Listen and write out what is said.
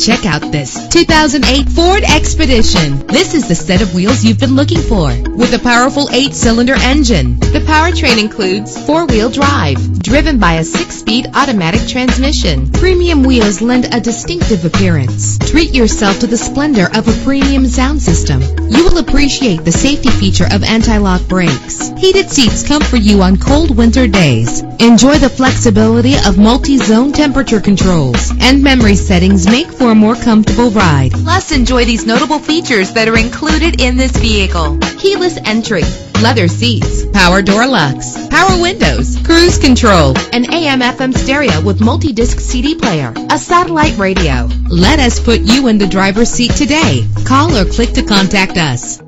Check out this 2008 Ford Expedition. This is the set of wheels you've been looking for with a powerful eight-cylinder engine. The powertrain includes four-wheel drive driven by a six-speed automatic transmission. Premium wheels lend a distinctive appearance. Treat yourself to the splendor of a premium sound system. You will appreciate the safety feature of anti-lock brakes. Heated seats comfort you on cold winter days. Enjoy the flexibility of multi-zone temperature controls and memory settings make for a more comfortable ride. Plus, enjoy these notable features that are included in this vehicle. Keyless entry, leather seats, power door locks, power windows, cruise control, an AM FM stereo with multi-disc CD player, a satellite radio. Let us put you in the driver's seat today. Call or click to contact us.